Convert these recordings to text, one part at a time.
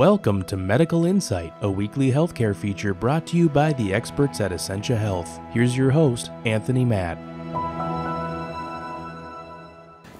Welcome to Medical Insight, a weekly healthcare feature brought to you by the experts at Essentia Health. Here's your host, Anthony Matt.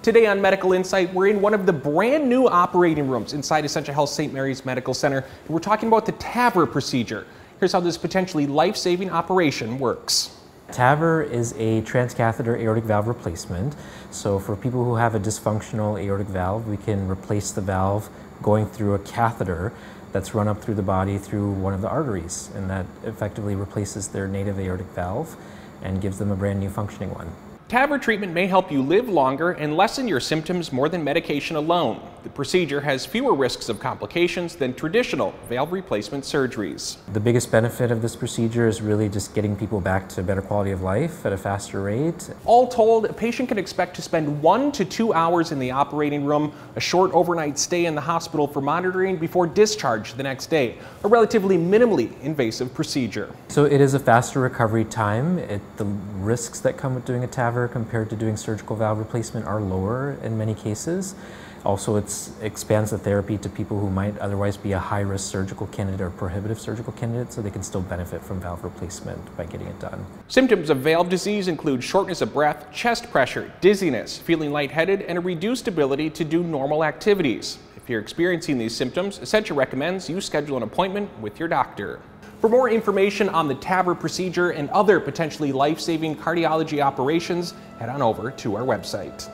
Today on Medical Insight, we're in one of the brand new operating rooms inside Essentia Health St. Mary's Medical Center, and we're talking about the TAVR procedure. Here's how this potentially life saving operation works. TAVR is a transcatheter aortic valve replacement. So, for people who have a dysfunctional aortic valve, we can replace the valve going through a catheter that's run up through the body through one of the arteries, and that effectively replaces their native aortic valve and gives them a brand new functioning one. TAVR treatment may help you live longer and lessen your symptoms more than medication alone. The procedure has fewer risks of complications than traditional valve replacement surgeries. The biggest benefit of this procedure is really just getting people back to better quality of life at a faster rate. All told, a patient can expect to spend one to two hours in the operating room, a short overnight stay in the hospital for monitoring before discharge the next day. A relatively minimally invasive procedure. So it is a faster recovery time. It, the risks that come with doing a TAVR compared to doing surgical valve replacement are lower in many cases. Also, it expands the therapy to people who might otherwise be a high risk surgical candidate or prohibitive surgical candidate, so they can still benefit from valve replacement by getting it done. Symptoms of valve disease include shortness of breath, chest pressure, dizziness, feeling lightheaded, and a reduced ability to do normal activities. If you're experiencing these symptoms, Essentia recommends you schedule an appointment with your doctor. For more information on the TAVR procedure and other potentially life-saving cardiology operations, head on over to our website.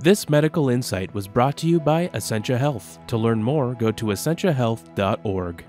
This medical insight was brought to you by Essentia Health. To learn more, go to essentiahealth.org.